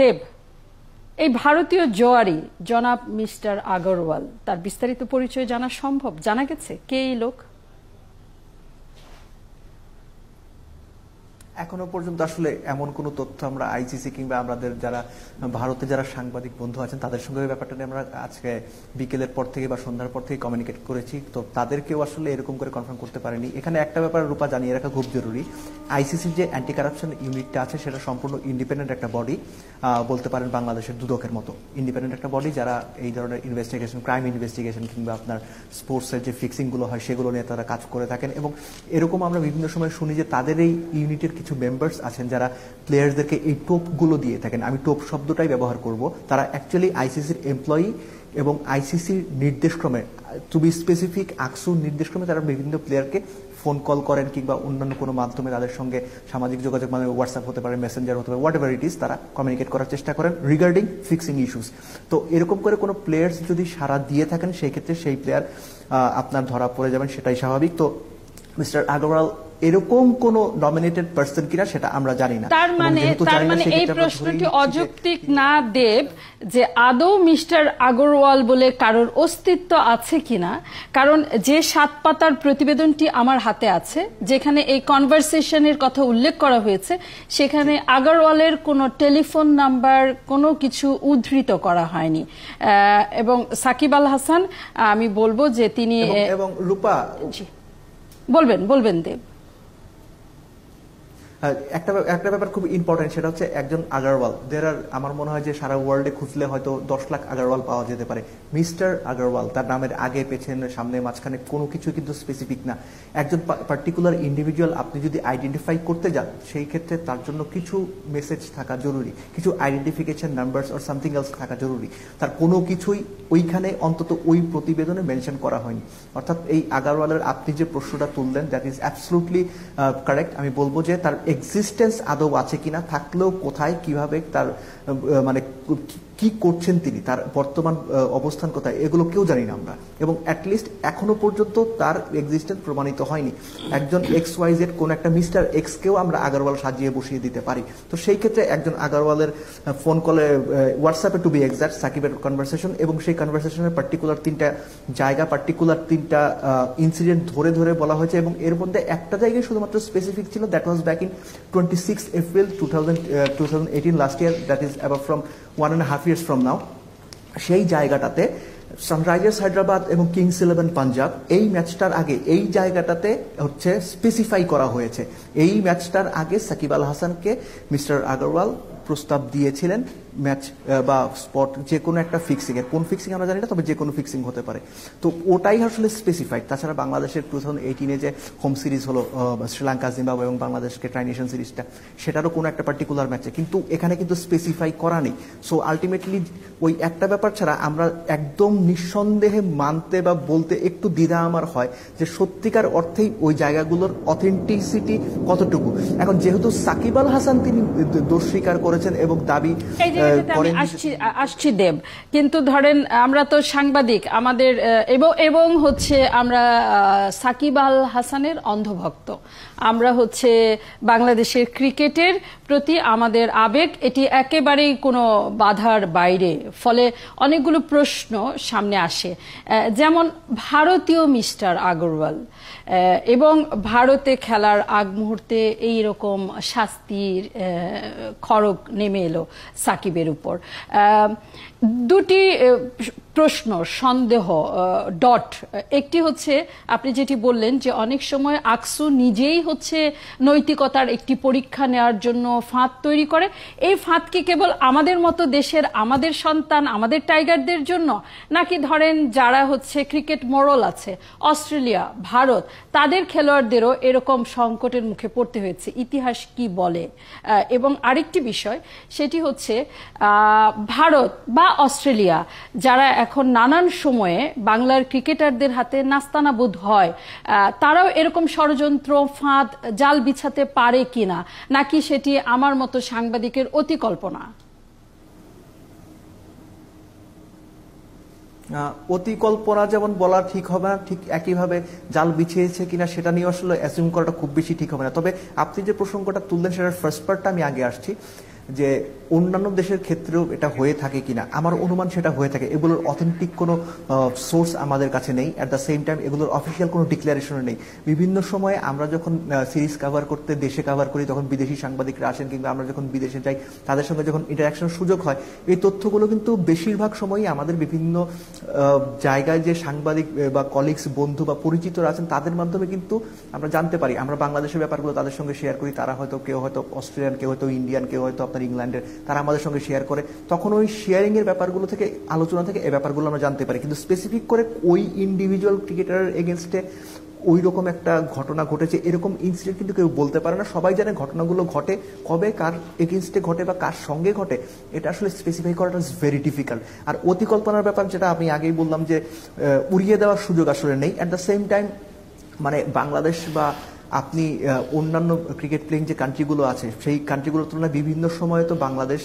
দেব, এই ভারতীয় জোয়ারি, জনাব মিস্টার আগরওয়াল, তার বিস্তারিত পরিচয় জানা সম্ভব? জানা গেছে? কে এই লোক? এখনও পর্যন্ত আসলে এমন কোনো তথ্য আমরা আইসিসি কিংবা আমাদের যারা ভারতে যারা সাংবাদিক বন্ধু আছেন, তাদের সঙ্গে ওই ব্যাপারটা নিয়ে আমরা আজকে বিকেলের পর থেকে বা সন্ধ্যার পর থেকে কমিউনিকেট করেছি। তো তাদেরকেও আসলে এরকম করে কনফার্ম করতে পারেনি। এখানে একটা ব্যাপার রূপা জানিয়ে রাখা খুব জরুরি। আইসিসির যে অ্যান্টি কারাপশন ইউনিটটা আছে, সেটা সম্পূর্ণ ইন্ডিপেন্ডেন্ট একটা বডি বলতে পারেন বাংলাদেশের দুদকের মতো। ইন্ডিপেন্ডেন্ট একটা বডি যারা এই ধরনের ইনভেস্টিগেশন ক্রাইম ইনভেস্টিগেশন কিংবা আপনার স্পোর্টসের যে ফিক্সিংগুলো হয়, সেগুলো নিয়ে তারা কাজ করে থাকেন। এবং এরকম আমরা বিভিন্ন সময় শুনি যে তাদের এই ইউনিটের কিছু মেম্বার্স আছেন যারা প্লেয়ার্সদেরকে এই টোপগুলো দিয়ে থাকেন। আমি টোপ শব্দটাই ব্যবহার করব। তারা অ্যাকচুয়ালি আইসিসির এমপ্লয়ি এবং আইসিসির নির্দেশক্রমে টু বি স্পেসিফিক আকসুর নির্দেশক্রমে তারা বিভিন্ন প্লেয়ারকে ফোন কল করেন কিংবা অন্যান্য কোনো মাধ্যমে তাদের সঙ্গে সামাজিক যোগাযোগ মানে হোয়াটসঅ্যাপ হতে পারে মেসেঞ্জার হতে পারে হোয়াট এভার ইট ইস তারা কমিউনিকেট করার চেষ্টা করেন রিগার্ডিং ফিক্সিং ইস্যুস তো এরকম করে কোনো প্লেয়ার্স যদি সারা দিয়ে থাকেন, সেই ক্ষেত্রে সেই প্লেয়ার আপনার ধরা পড়ে যাবেন, সেটাই স্বাভাবিক। তো মিস্টার আগরওয়াল এরকম কোন নমিনেটেড পার্সন কিনা সেটা আমরা জানি না। তার মানে তার মানে এই প্রশ্নটি অযৌক্তিক না দেব যে আদৌ মিস্টার আগরওয়াল বলে কারোর অস্তিত্ব আছে কিনা কারণ যে সাত পাতার প্রতিবেদনটি আমার হাতে আছে যেখানে এই কনভারসেশনের কথা উল্লেখ করা হয়েছে সেখানে আগরওয়ালের কোনো টেলিফোন নাম্বার কোনো কিছু উদ্ধৃত করা হয়নি। এবং সাকিব আল হাসান আমি বলব যে তিনি এবং রূপা বলবেন বলবেন দেব। একটা একটা ব্যাপার খুব ইম্পর্টেন্ট সেটা হচ্ছে একজন আগারওয়াল দের আর আমার মনে হয় যে সারা ওয়ার্ল্ডে খুঁজলে হয়তো দশ লাখ আগারওয়াল পাওয়া যেতে পারে। মিস্টার আগারওয়াল, তার নামের আগে পেছনে সামনে মাঝখানে কোনো কিছু কিন্তু স্পেসিফিক না। একজন পার্টিকুলার ইন্ডিভিজুয়াল আপনি যদি আইডেন্টিফাই করতে যান, সেই ক্ষেত্রে তার জন্য কিছু মেসেজ থাকা জরুরি, কিছু identification numbers or something else থাকা জরুরি। তার কোনো কিছুই ওইখানে অন্তত ওই প্রতিবেদনে মেনশন করা হয়নি। অর্থাৎ এই আগারওয়ালের আপনি যে প্রশ্নটা তুললেন দ্যাট ইজ অ্যাবসলুটলি কারেক্ট আমি বলব যে তার এক্সিস্টেন্স আদৌ আছে কিনা, থাকলেও কোথায়, কীভাবে তার মানে কি করছেন তিনি? তার বর্তমান অবস্থান কোথায়? এগুলো কেউ জানি না আমরা। এবং অ্যাটলিস্ট এখনও পর্যন্ত তার এক্সিস্টেন্স প্রমাণিত হয়নি। একজন এক্স ওয়াই জেড কোন একটা মিস্টার এক্স কেও আমরা আগারওয়াল সাজিয়ে বসিয়ে দিতে পারি। তো সেই ক্ষেত্রে একজন আগারওয়ালের ফোন কলে হোয়াটসঅ্যাপে টু বি এক্সাক্ট সাকিবের কনভারসেশন এবং সেই কনভারসেশনের পার্টিকুলার তিনটা জায়গা পার্টিকুলার তিনটা ইনসিডেন্ট ধরে ধরে বলা হয়েছে এবং এর মধ্যে একটা জায়গায় শুধুমাত্র স্পেসিফিক ছিল that was back in twenty six April two thousand two thousand eighteen last year that is about from one and half years from now সেই জায়গাটাতে সানরাইজার্স হায়দ্রাবাদ এবং কিংস ইলেভেন পাঞ্জাব এই ম্যাচটার আগে, এই জায়গাটাতে হচ্ছে স্পেসিফাই করা হয়েছে। এই ম্যাচটার আগে সাকিব আল হাসানকে মিস্টার আগরওয়াল প্রস্তাব দিয়েছিলেন। ম্যাচ বা স্পট যে কোনো একটা ফিক্সিং এর কোন ফিক্সিং আমরা জানি না, তবে যে কোনো ফিক্সিং হতে পারে। তো ওটাই আসলে স্পেসিফাইড তাছাড়া বাংলাদেশের টু থাউজেন্ড এইটিনে যে হোম সিরিজ হলো শ্রীলঙ্কা জিম্বাবু এবং বাংলাদেশকে ট্রাইনেশন সিরিজটা সেটারও কোনো একটা পার্টিকুলার ম্যাচে কিন্তু এখানে কিন্তু স্পেসিফাই করা নেই। সো আলটিমেটলি ওই একটা ব্যাপার ছাড়া আমরা একদম নিঃসন্দেহে মানতে বা বলতে একটু দ্বিধা আমার হয় যে সত্যিকার অর্থেই ওই জায়গাগুলোর অথেন্টিসিটি কতটুকু? এখন যেহেতু সাকিব আল হাসান তিনি দোষ স্বীকার করেছেন এবং দাবি আসছি দেব। কিন্তু ধরেন আমরা তো সাংবাদিক আমাদের এবং এবং হচ্ছে আমরা সাকিব আল হাসানের অন্ধভক্ত। আমরা হচ্ছে বাংলাদেশের ক্রিকেটের প্রতি আমাদের আবেগ, এটি একেবারেই কোনো বাধার বাইরে। ফলে অনেকগুলো প্রশ্ন সামনে আসে। যেমন ভারতীয় মিস্টার আগরওয়াল এবং ভারতে খেলার আগ মুহূর্তে এই রকম শাস্তির খড়ক নেমে এলো সাকিবের উপর। দুটি প্রশ্ন, সন্দেহ ডট একটি হচ্ছে আপনি যেটি বললেন যে অনেক সময় আকসু নিজেই হচ্ছে নৈতিকতার একটি পরীক্ষা নেওয়ার জন্য ফাঁদ তৈরি করে। এই ফাঁদ কি কেবল আমাদের মতো দেশের আমাদের সন্তান, আমাদের টাইগারদের জন্য? নাকি ধরেন যারা হচ্ছে ক্রিকেট মোরল আছে, অস্ট্রেলিয়া, ভারত, তাদের খেলোয়াড়দেরও এরকম সংকটের মুখে পড়তে হয়েছে। ইতিহাস কি বলে? এবং আরেকটি বিষয়, সেটি হচ্ছে ভারত বা অস্ট্রেলিয়া, যারা এখন নানান সময়ে বাংলার ক্রিকেটারদের হাতে নাস্তানা বোধ হয় তারাও এরকম ষড়যন্ত্র, ফাঁদ, জাল বিছাতে পারে কিনা, নাকি সেটি আমার মতো সাংবাদিকের অতি কল্পনা অতি কল্পনা যেমন বলা ঠিক হবে না, ঠিক একইভাবে জাল বিছিয়েছে কিনা সেটা নিয়ে আসলে অ্যাসিউম করাটা খুব বেশি ঠিক হবে না। তবে আপনি যে প্রসঙ্গটা তুললেন সেটার ফার্স্ট পার্টটা আমি আগে আসছি, যে অন্যান্য দেশের ক্ষেত্রেও এটা হয়ে থাকে কিনা, আমার অনুমান সেটা হয়ে থাকে। এগুলোর অথেন্টিক কোনো সোর্স আমাদের কাছে নেই। অ্যাট দ্য সেম টাইম এগুলোর অফিসিয়াল কোনো ডিক্লারেশন নেই। বিভিন্ন সময়ে আমরা যখন সিরিজ কভার করতে, দেশে কভার করি, তখন বিদেশি সাংবাদিকরা আসেন কিংবা আমরা যখন বিদেশে যাই, তাদের সঙ্গে যখন ইন্টারাকশন সুযোগ হয়, এই তথ্যগুলো কিন্তু বেশিরভাগ সময়ই আমাদের বিভিন্ন জায়গায় যে সাংবাদিক বা কলিগস বন্ধু বা পরিচিতরা আছেন, তাদের মাধ্যমে কিন্তু আমরা জানতে পারি। আমরা বাংলাদেশের ব্যাপারগুলো তাদের সঙ্গে শেয়ার করি। তারা হয়তো কেউ হয়তো অস্ট্রেলিয়ান, কেউ হয়তো ইন্ডিয়ান, কেউ হয়তো আপনার ইংল্যান্ডের তারা আমাদের সঙ্গে শেয়ার করে। তখন ওই শেয়ারিং এর ব্যাপারগুলো থেকে, আলোচনা থেকে এই ব্যাপারগুলো আমরা জানতে পারি। কিন্তু স্পেসিফিক করে ওই ইন্ডিভিজুয়াল ক্রিকেটারের এগেনস্টে ওই রকম একটা ঘটনা ঘটেছে, এরকম ইনসিডেন্ট কিন্তু কেউ বলতে পারে না। সবাই জানে ঘটনাগুলো ঘটে, কবে কার এগেনস্টে ঘটে বা কার সঙ্গে ঘটে, এটা আসলে স্পেসিফাই করাটা ভেরি ডিফিকাল্ট আর অতিকল্পনার ব্যাপার যেটা আমি আগেই বললাম যে উড়িয়ে দেওয়ার সুযোগ আসলে নেই। অ্যাট দ্য সেম টাইম মানে বাংলাদেশ বা আপনি অন্যান্য ক্রিকেট প্লেয়িং যে কান্ট্রিগুলো আছে, সেই কান্ট্রিগুলোর তুলনায় বিভিন্ন সময়ে তো বাংলাদেশ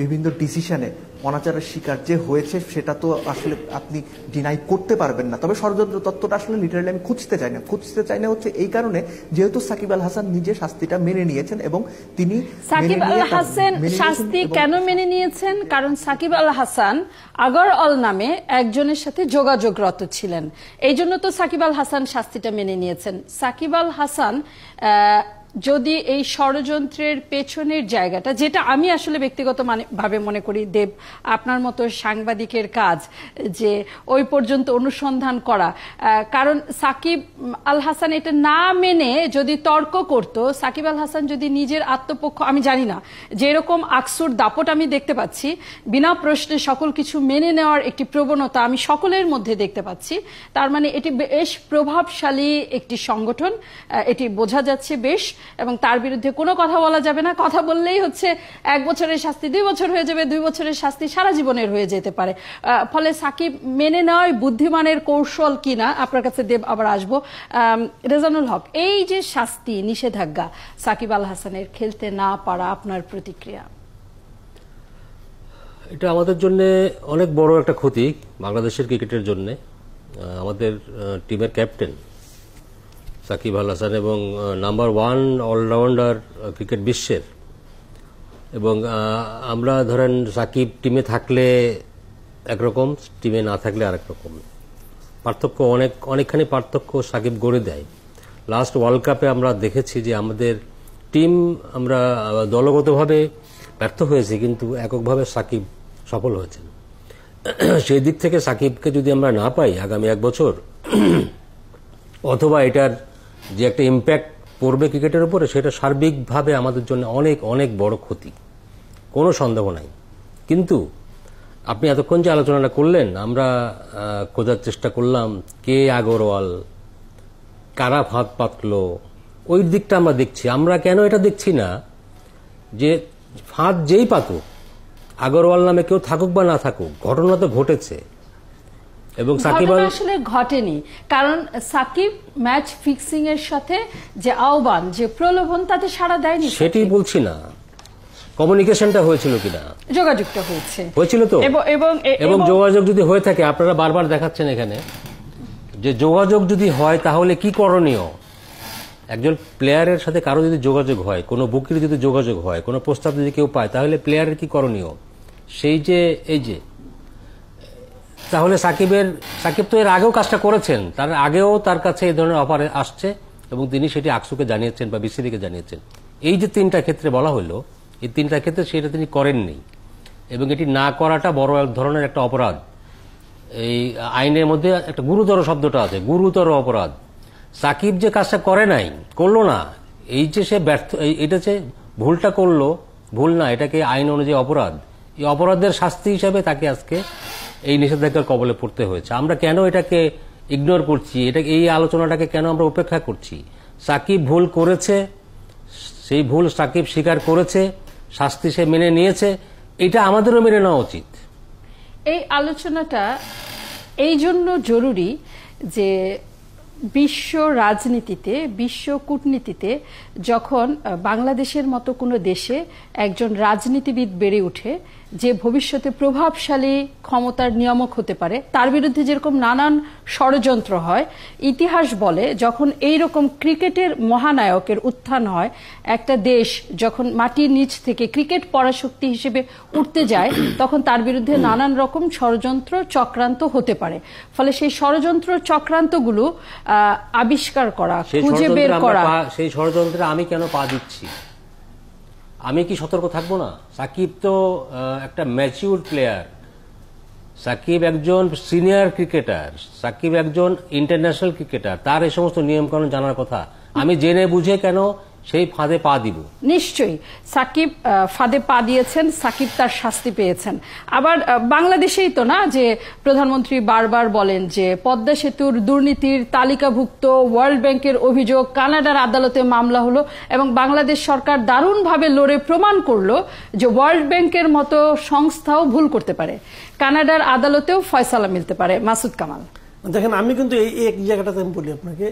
বিভিন্ন ডিসিশনে অনাচারের শিকার যে হয়েছে সেটা তো আসলে আপনি ডিনাই করতে পারবেন না। তবে ষড়যন্ত্র তত্ত্বটা আসলে লিটারালি আমি খুঁজতে চাই না। খুঁজতে চাই না হচ্ছে এই কারণে যেহেতু সাকিব আল হাসান নিজে শাস্তিটা মেনে নিয়েছেন এবং তিনি সাকিব আল হাসান শাস্তি কেন মেনে নিয়েছেন? কারণ সাকিব আল হাসান আগর অল নামে একজনের সাথে যোগাযোগরত ছিলেন। এই জন্য তো সাকিব আল হাসান শাস্তিটা মেনে নিয়েছেন। সাকিব আল হাসান আহ, যদি এই ষড়যন্ত্রের পেছনের জায়গাটা, যেটা আমি আসলে ব্যক্তিগত মানে- ভাবে মনে করি, দেব, আপনার মতো সাংবাদিকের কাজ, যে ওই পর্যন্ত অনুসন্ধান করা কারণ সাকিব আল হাসান এটা না মেনে যদি তর্ক করত, সাকিব আল হাসান যদি নিজের আত্মপক্ষ, আমি জানি না যে এরকম আকসুর দাপট আমি দেখতে পাচ্ছি, বিনা প্রশ্নে সকল কিছু মেনে নেওয়ার একটি প্রবণতা আমি সকলের মধ্যে দেখতে পাচ্ছি, তার মানে এটি বেশ প্রভাবশালী একটি সংগঠন এটি বোঝা যাচ্ছে বেশ এবং তার বিরুদ্ধে কোনো কথা বলা যাবে না। কথা বললেই হচ্ছে এক বছরের শাস্তি, দুই বছর হয়ে যাবে, দুই বছরের শাস্তি সারা জীবনের হয়ে যেতে পারে। ফলে সাকিব মেনে নেওয়াই বুদ্ধিমানের কৌশল কিনা, আপনার কাছে দেব, আবার আসব। রেজানুল হক, এই যে শাস্তি, নিষেধাজ্ঞা সাকিব আল হাসানের খেলতে না পারা আপনার প্রতিক্রিয়া? এটা আমাদের জন্য অনেক বড় একটা ক্ষতি বাংলাদেশের ক্রিকেটের জন্য। আমাদের টিমের ক্যাপ্টেন সাকিব আল হাসান এবং নাম্বার ওয়ান অলরাউন্ডার ক্রিকেট বিশ্বের। এবং আমরা ধরেন সাকিব টিমে থাকলে একরকম টিমে না থাকলে আরেক রকম পার্থক্য অনেক, অনেকখানি পার্থক্য সাকিব গড়ে দেয়। লাস্ট ওয়ার্ল্ড কাপে আমরা দেখেছি যে আমাদের টিম আমরা দলগতভাবে ব্যর্থ হয়েছি, কিন্তু এককভাবে সাকিব সফল হয়েছেন। সেই দিক থেকে সাকিবকে যদি আমরা না পাই আগামী এক বছর, অথবা এটার যে একটা ইম্প্যাক্ট পড়বে ক্রিকেটের উপরে, সেটা সার্বিকভাবে আমাদের জন্য অনেক অনেক বড় ক্ষতি। কোনো সন্দেহ নাই। কিন্তু আপনি এতক্ষণ যে আলোচনাটা করলেন, আমরা খোঁজার চেষ্টা করলাম কে আগরওয়াল, কারা ফাঁদ পাতলো, ওই দিকটা আমরা দেখছি। আমরা কেন এটা দেখছি না? যে ফাঁদ যেই পাতুক আগরওয়াল নামে কেউ থাকুক বা না থাকুক, ঘটনা তো ঘটেছে। এবং সাকিব আসলে ঘটেনি। কারণ সাকিব ম্যাচ ফিক্সিং এর সাথে যে আহ্বান যে প্রলোভন তাতে সাড়া দেয়নি সেটি বলছি না। কমিউনিকেশনটা হয়েছিল কিনা? যোগাযোগটা হয়েছে। হয়েছিল তো? এবং- এবং এবং যোগাযোগ যদি হয়ে থাকে আপনারা বারবার দেখাচ্ছেন এখানে যে যোগাযোগ যদি হয় তাহলে কি করণীয়? একজন প্লেয়ারের সাথে কারও যদি যোগাযোগ হয় কোনো বুকির যদি যোগাযোগ হয় কোনো প্রস্তাব যদি কেউ পায় তাহলে প্লেয়ারের কি করণীয়? সেই যে এই যে তাহলে সাকিবের, সাকিব তো এর আগেও কাজটা করেছেন। তার আগেও তার কাছে এই ধরনের অফার আসছে এবং তিনি সেটি আকসুকে জানিয়েছেন বা বিসিবিকে জানিয়েছেন। এই যে তিনটা ক্ষেত্রে বলা হলো, এই তিনটা ক্ষেত্রে সেটা তিনি করেননি এবং এটি না করাটা বড় এক ধরনের একটা অপরাধ। এই আইনের মধ্যে একটা গুরুতর শব্দটা আছে, গুরুতর অপরাধ। সাকিব যে কাজটা করে নাই, করল না, এই যে সে ব্যর্থ এটা যে ভুলটা করল, ভুল না, এটাকে আইন অনুযায়ী অপরাধ। এই অপরাধের শাস্তি হিসাবে তাকে আজকে এই নিষেধাজ্ঞার কবলে পড়তে হয়েছে। আমরা কেন এটাকে ইগনোর করছি? এটা এই আলোচনাটাকে কেন আমরা উপেক্ষা করছি? সাকিব ভুল করেছে, সেই ভুল সাকিব স্বীকার করেছে, শাস্তি সে মেনে নিয়েছে, এটা আমাদেরও মেনে নেওয়া উচিত। এই আলোচনাটা এই জন্য জরুরি যে বিশ্ব রাজনীতিতে, বিশ্ব কূটনীতিতে যখন বাংলাদেশের মতো কোনো দেশে একজন রাজনীতিবিদ বেড়ে ওঠে যে ভবিষ্যতে প্রভাবশালী ক্ষমতার নিয়ামক হতে পারে তার বিরুদ্ধে যেরকম নানান ষড়যন্ত্র হয় ইতিহাস বলে যখন এই রকম ক্রিকেটের মহানায়কের উত্থান হয় একটা দেশ যখন মাটির নিচ থেকে ক্রিকেট পরাশক্তি হিসেবে উঠতে যায় তখন তার বিরুদ্ধে নানান রকম ষড়যন্ত্র চক্রান্ত হতে পারে। ফলে সেই ষড়যন্ত্র চক্রান্তগুলো আহ, আবিষ্কার করা খুঁজে বের করা সেই ষড়যন্ত্রে আমি কেন পা দিচ্ছি? আমি কি সতর্ক থাকব না? সাকিব তো একটা ম্যাচিউর প্লেয়ার সাকিব একজন সিনিয়র ক্রিকেটার সাকিব একজন ইন্টারন্যাশনাল ক্রিকেটার তার এই সমস্ত নিয়মকানুন জানার কথা। আমি জেনে বুঝে কেন সেই ফাঁদে পা দিব নিশ্চয়ই। সাকিব ফাঁদে পা দিয়েছেন সাকিব তার শাস্তি পেয়েছেন। আবার বাংলাদেশেই তো না যে প্রধানমন্ত্রী বারবার বলেন যে পদ্মা সেতুর দুর্নীতির তালিকাভুক্ত ওয়ার্ল্ড ব্যাংকের অভিযোগ কানাডার আদালতে মামলা হলো এবং বাংলাদেশ সরকার দারুণভাবে লড়ে প্রমাণ করল যে ওয়ার্ল্ড ব্যাংকের মতো সংস্থাও ভুল করতে পারে। কানাডার আদালতেও ফয়সালা মিলতে পারে। মাসুদ কামাল। দেখেন আমি কিন্তু এই এক জায়গাটাতে আমি বলি আপনাকে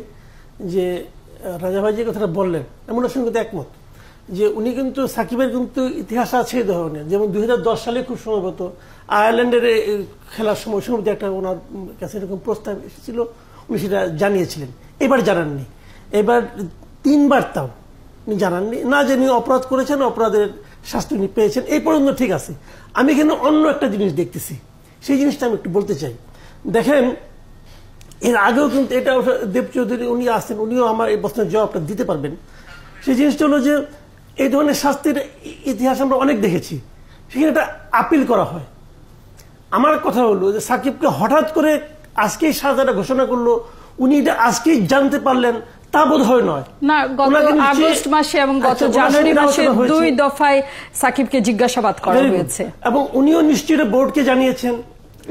যে রাজা ভাই যে কথাটা বললেন। এমন সঙ্গে কিন্তু একমত। যে উনি কিন্তু সাকিবের কিন্তু ইতিহাস আছে এই ধরনের। যেমন দুই হাজার দশ সালে খুব সম্ভবত আয়ারল্যান্ডের খেলার সময় সম্ভবত একটা ওনার কাছে এরকম প্রস্তাব এসেছিল, উনি সেটা জানিয়েছিলেন। এবার জানাননি। এবার তিনবার তাও উনি জানাননি। না যে উনি অপরাধ করেছেন, অপরাধের শাস্তি উনি পেয়েছেন, এই পর্যন্ত ঠিক আছে। আমি এখানে অন্য একটা জিনিস দেখতেছি। সেই জিনিসটা আমি একটু বলতে চাই। দেখেন এর আগেও কিন্তু এটা দেব চৌধুরী উনি আসছেন উনিও আমার এই প্রশ্নের জবাবটা দিতে পারবেন। সেই জিনিসটা হলো যে এই ধরনের শাস্তির ইতিহাস আমরা অনেক দেখেছি। সেখানে একটা আপিল করা হয়। আমার কথা হলো যে সাকিবকে হঠাৎ করে আজকেই সাজাটা ঘোষণা করল উনি এটা আজকেই জানতে পারলেন তা বোধ হয় নয়। না গত আগস্ট মাসে এবং গত আচ্ছা, জানুয়ারি মাসে দুই দফায় সাকিবকে জিজ্ঞাসাবাদ করা হয়েছে। এবং উনিও নিশ্চয়ই বোর্ডকে জানিয়েছেন।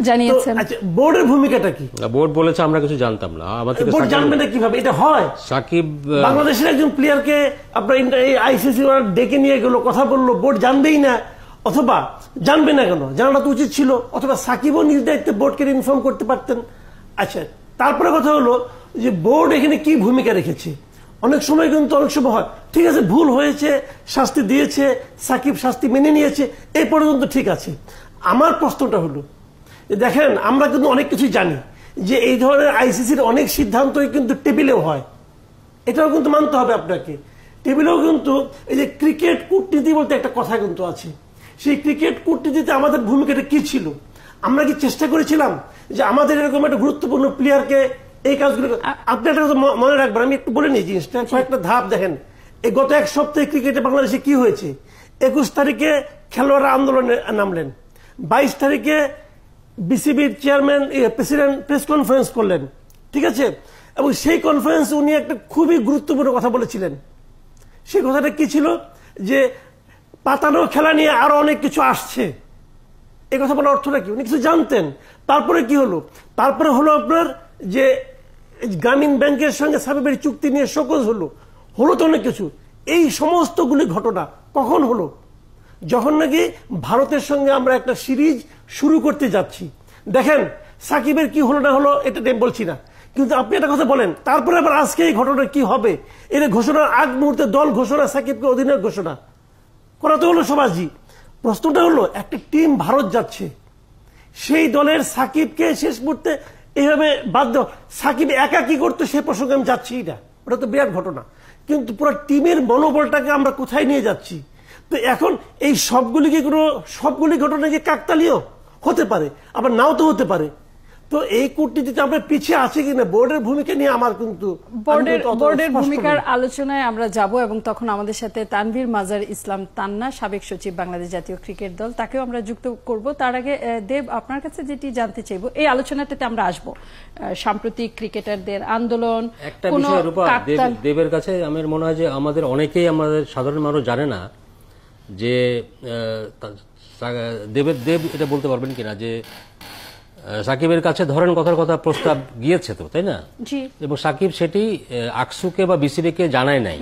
জানিয়েছেন। আচ্ছা বোর্ডের ভূমিকাটা কি? বোর্ড বলেছে আমরা কিছু জানতাম না। থেকে বোর্ড জানবে না কীভাবে? এটা হয়। সাকিব বাংলাদেশের একজন প্লেয়ারকে আপনার এই আইসিসি ডেকে নিয়ে গেল কথা বলল বোর্ড জানবেই না। অথবা জানবে না কেন? জানাটা তো উচিত ছিল। অথবা সাকিবও নিজ দায়িত্বে বোর্ডকে ইনফর্ম করতে পারতেন। আচ্ছা তারপরে কথা হলো যে বোর্ড এখানে কি ভূমিকা রেখেছে? অনেক সময় কিন্তু অনেক সময় হয় ঠিক আছে ভুল হয়েছে শাস্তি দিয়েছে সাকিব শাস্তি মেনে নিয়েছে এই পর্যন্ত ঠিক আছে। আমার প্রশ্নটা হলো দেখেন আমরা কিন্তু অনেক কিছু জানি যে এই ধরনের আইসিসির অনেক সিদ্ধান্তই কিন্তু টেবিলেও হয়। এটাও কিন্তু মানতে হবে আপনাকে। টেবিলেও কিন্তু এই যে ক্রিকেট কূটনীতি বলতে একটা কথা কিন্তু আছে। সেই ক্রিকেট কূটনীতিতে আমাদের ভূমিকাটা কি ছিল? আমরা কি চেষ্টা করেছিলাম যে আমাদের এরকম একটা গুরুত্বপূর্ণ প্লেয়ারকে এই কাজগুলো আপনি একটা কথা মনে রাখবেন আমি একটু বলে নিই জিনিসটা। কয়েকটা ধাপ দেখেন। এই গত এক সপ্তাহে ক্রিকেটে বাংলাদেশে কি হয়েছে? একুশ তারিখে খেলোয়াড়রা আন্দোলনে নামলেন। বাইশ তারিখে বিসিবির চেয়ারম্যান প্রেসিডেন্ট প্রেস কনফারেন্স করলেন। ঠিক আছে? এবং সেই কনফারেন্সে উনি একটা খুবই গুরুত্বপূর্ণ কথা বলেছিলেন। সেই কথাটা কি ছিল? যে পাতানো খেলা নিয়ে আরও অনেক কিছু আসছে। এই কথা বলার অর্থটা কি? উনি কিছু জানতেন। তারপরে কি হলো? তারপরে হলো আপনার যে গ্রামীণ ব্যাংকের সঙ্গে সাবিবের চুক্তি নিয়ে শোকজ হলো। হলো তো অনেক কিছু। এই সমস্তগুলি ঘটনা কখন হলো? যখন নাকি ভারতের সঙ্গে আমরা একটা সিরিজ শুরু করতে যাচ্ছি। দেখেন, সাকিবের কি হলো না হলো এটা বলছি না। কিন্তু আপনি একটা কথা বলেন, তারপরে আবার আজকে এই ঘটনা কি হবে? এটা ঘোষণার আগ মুহূর্তে দল ঘোষণা, সাকিবকে অধিনায়ক ঘোষণা। করা তো হলো সমাজই। প্রশ্নটা হলো, একটা টিম ভারত যাচ্ছে। সেই দলের সাকিবকে শেষ মুহূর্তে এইভাবে বাধ্য সাকিব একা কি করতো সে প্রসঙ্গে আমি যাচ্ছি না। ওটা তো বিরাট ঘটনা। কিন্তু পুরো টিমের মনোবলটাকে আমরা কোথায় নিয়ে যাচ্ছি? তো এখন এই সবগুলি কি কোনো সবগুলি ঘটনা কি কাকতালীয় হতে পারে আবার নাও তো হতে পারে। তো এই কূটনীতিতে আমরা পিছিয়ে আছি কিনা বোর্ডের ভূমিকা নিয়ে আমার কিন্তু বোর্ডের বোর্ডের ভূমিকার আলোচনায় আমরা যাব এবং তখন আমাদের সাথে তানভীর মাজার ইসলাম তান্না সাবেক সচিব বাংলাদেশ জাতীয় ক্রিকেট দল তাকেও আমরা যুক্ত করব। তার আগে দেব আপনার কাছে যেটি জানতে চাইব এই আলোচনাটাতে আমরা আসব। সাম্প্রতিক ক্রিকেটারদের আন্দোলন একটা বিষয় রূপা দেবের কাছে আমার মনে হয় যে আমাদের অনেকেই আমাদের সাধারণ মানুষ জানে না যে দেবের দেব এটা বলতে পারবেন কিনা যে সাকিবের কাছে ধরেন কথার কথা প্রস্তাব গিয়েছে তো তাই না? এবং সাকিব সেটি আকসুকে বা বিসিবিকে জানায় নাই।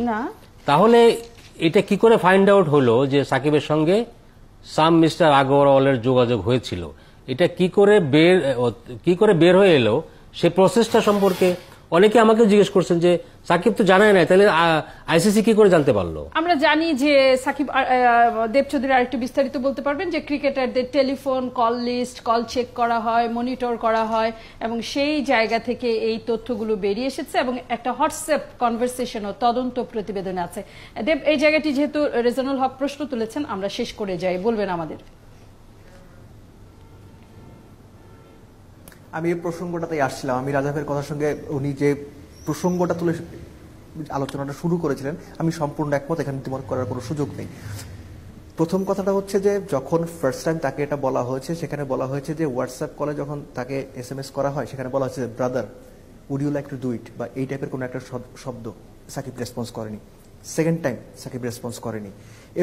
তাহলে এটা কি করে ফাইন্ড আউট হলো যে সাকিবের সঙ্গে সাম মিস্টার আগরওয়ালের যোগাযোগ হয়েছিল? এটা কি করে বের কি করে বের হয়ে এলো? সে প্রসেসটা সম্পর্কে অনেকে আমাকে জিজ্ঞেস করছেন যে সাকিব তো জানায় না তাহলে আইসিসি কি করে জানতে পারল? আমরা জানি যে সাকিব আহ, দেব চৌধুরী আরেকটু বিস্তারিত বলতে পারবেন যে ক্রিকেটারদের telephone call list call check করা হয় মনিটর করা হয় এবং সেই জায়গা থেকে এই তথ্যগুলো বেরিয়ে এসেছে এবং একটা হোয়াটসঅ্যাপ কনভারসেশনও তদন্ত প্রতিবেদনে আছে। দেব এই জায়গাটি যেহেতু রেজানুল হক প্রশ্ন তুলেছেন আমরা শেষ করে যাই। বলবেন আমাদের। আমি এই প্রসঙ্গটাতেই আসছিলাম। আমি রাজাভের কথার সঙ্গে উনি যে প্রসঙ্গটা তুলে আলোচনাটা শুরু করেছিলেন, আমি সম্পূর্ণ একমত, এখানে তোমার করার কোনো সুযোগ নেই। প্রথম কথাটা হচ্ছে যে, যখন ফার্স্ট টাইম তাকে এটা বলা হয়েছে, সেখানে বলা হয়েছে যে হোয়াটসঅ্যাপ কলে যখন তাকে এস এম এস করা হয়, সেখানে বলা হচ্ছে brother would you like to do it বা এই টাইপের কোনো একটা শব্দ সাকিব রেসপন্স করেনি। সেকেন্ড টাইম সাকিব রেসপন্স করেনি।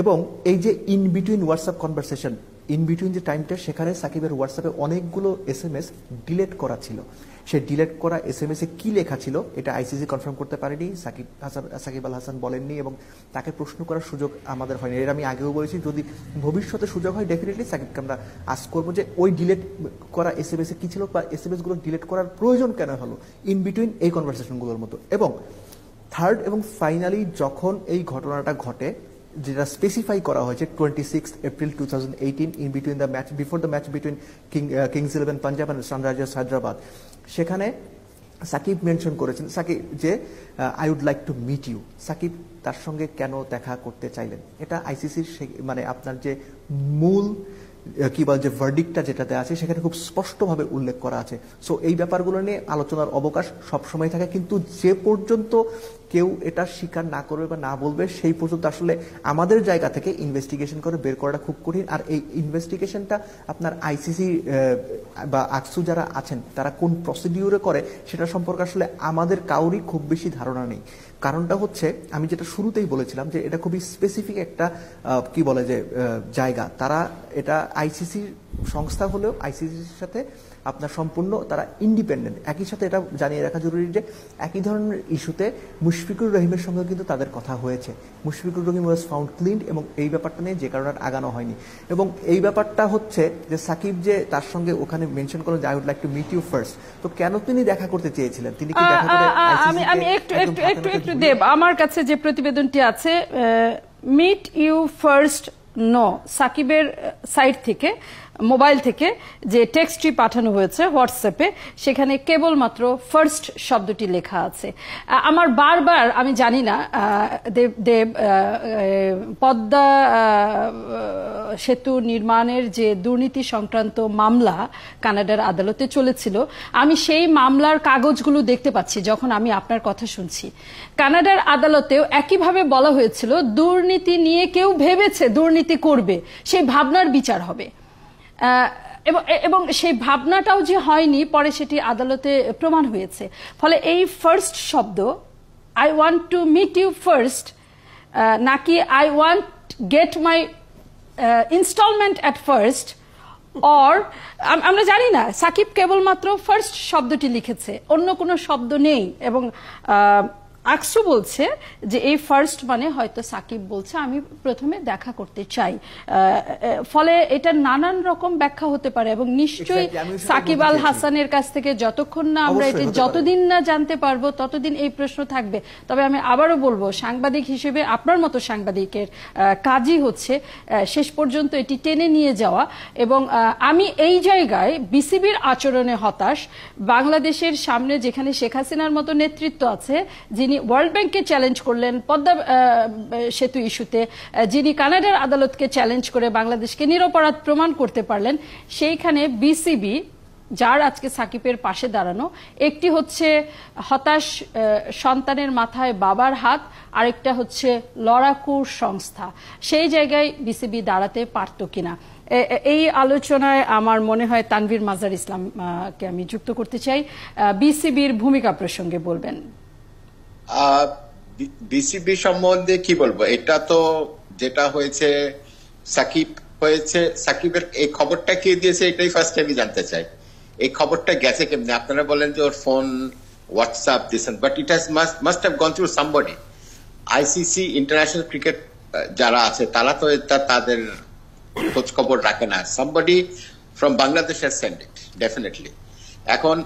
এবং এই যে in between WhatsApp conversation in between যে টাইমটা সেখানে সাকিবের হোয়াটসঅ্যাপে অনেকগুলো এস এম এস ডিলেট করা ছিল। সে ডিলেট করা এস এম এস কি লেখা ছিল, এটা আইসিসি কনফার্ম করতে পারেনি, সাকিব হাসান, সাকিব আল হাসান বলেননি এবং তাকে প্রশ্ন করার সুযোগ আমাদের হয়নি। এটা আমি আগেও বলেছি, যদি ভবিষ্যতে সুযোগ হয় ডেফিনেটলি সাকিবকে আমরা আস করব যে, ওই ডিলেট করা এস এম এস এ কি ছিল বা এস এম এসগুলো ডিলেট করার প্রয়োজন কেন হলো ইন বিটুইন এই কনভারসেশনগুলোর মতো। এবং থার্ড এবং ফাইনালি যখন এই ঘটনাটা ঘটে যেটা স্পেসিফাই করা হয়েছে twenty six April two thousand eighteen in between the match before the match between Kings Eleven Punjab and Sunrisers Hyderabad সেখানে সাকিব মেনশন করেছেন, সাকিব যে I would like to meet you Shakib তার সঙ্গে কেন দেখা করতে চাইলেন? এটা আইসিসির মানে আপনার যে মূল কি বল যে ভার্ডিকটা যেটাতে আছে, সেখানে খুব স্পষ্টভাবে উল্লেখ করা আছে। সো এই ব্যাপারগুলো নিয়ে আলোচনার অবকাশ সবসময় থাকে, কিন্তু যে পর্যন্ত কেউ এটা স্বীকার না করবে বা না বলবে, সেই পর্যন্ত আসলে আমাদের জায়গা থেকে ইনভেস্টিগেশন করে বের করাটা খুব কঠিন। আর এই ইনভেস্টিগেশনটা আপনার আইসিসি বা আকসু যারা আছেন, তারা কোন প্রসিডিউরে করে, সেটা সম্পর্কে আসলে আমাদের কাউরই খুব বেশি ধারণা নেই। কারণটা হচ্ছে, আমি যেটা শুরুতেই বলেছিলাম যে এটা খুবই স্পেসিফিক একটা কি বলে যে জায়গা। তারা এটা আইসিসির সংস্থা হলেও আইসিসির সাথে আপনার সম্পূর্ণ তারা ইন্ডিপেন্ডেন্ট একই সাথে এটা জানিয়ে রাখা জরুরি যে একই ধরনের ইস্যুতে মুশফিকুর রহিমের সঙ্গে কিন্তু তাদের কথা হয়েছে। Mushfiqur Rahim was found clean এবং এই ব্যাপারটা নিয়ে যে কারণে আগানো হয়নি। এবং এই ব্যাপারটা হচ্ছে যে সাকিব যে তার সঙ্গে ওখানে মেনশন করলেন যে I would like to meet you first তো কেন তিনি দেখা করতে চেয়েছিলেন? তিনি কি দেখা করে আ- আ- আমি আমি একটু একটু একটু একটু দেব। আমার কাছে যে প্রতিবেদনটি আছে মিট ইউ ফার্স্ট নো সাকিবের সাইট থেকে মোবাইল থেকে যে টেক্সটটি পাঠানো হয়েছে হোয়াটসঅ্যাপে সেখানে কেবলমাত্র ফার্স্ট শব্দটি লেখা আছে। আমার বারবার, আমি জানি না দেব দেব পদ্মা সেতু নির্মাণের যে দুর্নীতি সংক্রান্ত মামলা কানাডার আদালতে চলেছিল, আমি সেই মামলার কাগজগুলো দেখতে পাচ্ছি যখন আমি আপনার কথা শুনছি। কানাডার আদালতেও একইভাবে বলা হয়েছিল, দুর্নীতি নিয়ে কেউ ভেবেছে, দুর্নীতি করবে সেই ভাবনার বিচার হবে। এবং সেই ভাবনাটাও যে হয়নি, পরে সেটি আদালতে প্রমাণ হয়েছে। ফলে এই ফার্স্ট শব্দ I want to meet you first নাকি I want get my installment at first or আমরা জানি না, সাকিব কেবলমাত্র ফার্স্ট শব্দটি লিখেছে, অন্য কোনো শব্দ নেই, এবং আকসু বলছে যে এই ফার্স্ট মানে হয়তো সাকিব বলছে আমি প্রথমে দেখা করতে চাই। ফলে এটা নানান রকম ব্যাখ্যা হতে পারে এবং নিশ্চয়ই সাকিব আল হাসানের কাছ থেকে যতক্ষণ না আমরা এটা যতদিন না জানতে পারব ততদিন এই প্রশ্ন থাকবে। তবে আমি আবারও বলব সাংবাদিক হিসেবে আপনার মতো সাংবাদিকের কাজই হচ্ছে শেষ পর্যন্ত এটি টেনে নিয়ে যাওয়া এবং আমি এই জায়গায় বিসিবির আচরণে হতাশ। বাংলাদেশের সামনে যেখানে শেখ হাসিনার মতো নেতৃত্ব আছে যিনি ওয়ার্ল্ড ব্যাংককে চ্যালেঞ্জ করলেন পদ্মা সেতু ইস্যুতে যিনি কানাডার আদালতকে চ্যালেঞ্জ করে বাংলাদেশকে নিরপরাধ প্রমাণ করতে পারলেন সেইখানে বিসিবি যার আজকে সাকিবের পাশে দাঁড়ানো একটি হচ্ছে হতাশ সন্তানের মাথায় বাবার হাত আরেকটা হচ্ছে লড়াকুর সংস্থা। সেই জায়গায় বিসিবি দাঁড়াতে পারত কিনা? এই আলোচনায় আমার মনে হয় তানভীর মাজার ইসলাম আহ, কে আমি যুক্ত করতে চাই। বিসিবির ভূমিকা প্রসঙ্গে বলবেন। বিসিবি সম্বন্ধে কি বলব? এটা তো যেটা হয়েছে, সাকিব হয়েছে, সাকিবের এই খবরটা কে দিয়েছে এটাই ফার্স্ট আমি জানতে চাই। এই খবরটা গেছে কেমনি? আপনারা বলেন যে ওর ফোন হোয়াটসঅ্যাপ দিয়েছেন but it has must have gone through somebody ICC international cricket যারা আছে, তারা তো তাদের খোঁজ খবর রাখে না। Somebody from Bangladesh has send it definitely এখন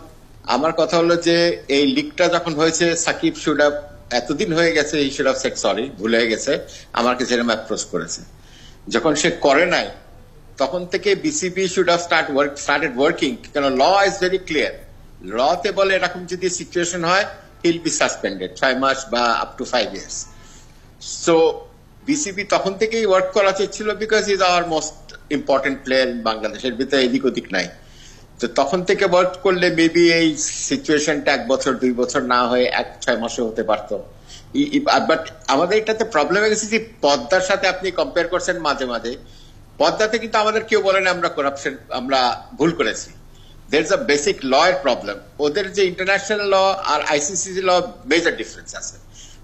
আমার কথা হলো যে, এই লিগটা যখন হয়েছে, সাকিব শুড এতদিন হয়ে গেছে এই শুড সেট সরি ভুলে হয়ে গেছে আমার কাছে এরকম অ্যাপ্রোচ করেছে। যখন সে করে নাই, তখন থেকে BCB should have start work started working কেন ল ইজ ভেরি ক্লিয়ার লতে বলে এরকম যদি সিচুয়েশন হয় হিল বি সাসপেন্ডেড ছয় মাস বা up to five years so BCB তখন থেকেই ওয়ার্ক করা ছিল because is our most important player বাংলাদেশের ভিতরে এদিক ওদিক নাই। তো তখন থেকে ওয়ার্ক করলে মেবি এই সিচুয়েশনটা এক বছর, দুই বছর না হয়ে এক, ছয় মাসে হতে পারতো। বাট আমাদের এটাতে প্রবলেম হয়ে গেছে যে পদ্মার সাথে আপনি কম্পেয়ার করছেন মাঝে মাঝে। পদ্মাতে কিন্তু আমাদের কেউ বলেন আমরা করাপশন আমরা ভুল করেছি। দের ইজ আ বেসিক ল এর প্রবলেম ওদের যে ইন্টারন্যাশনাল ল আর আইসিসি ল মেজর ডিফারেন্স আছে।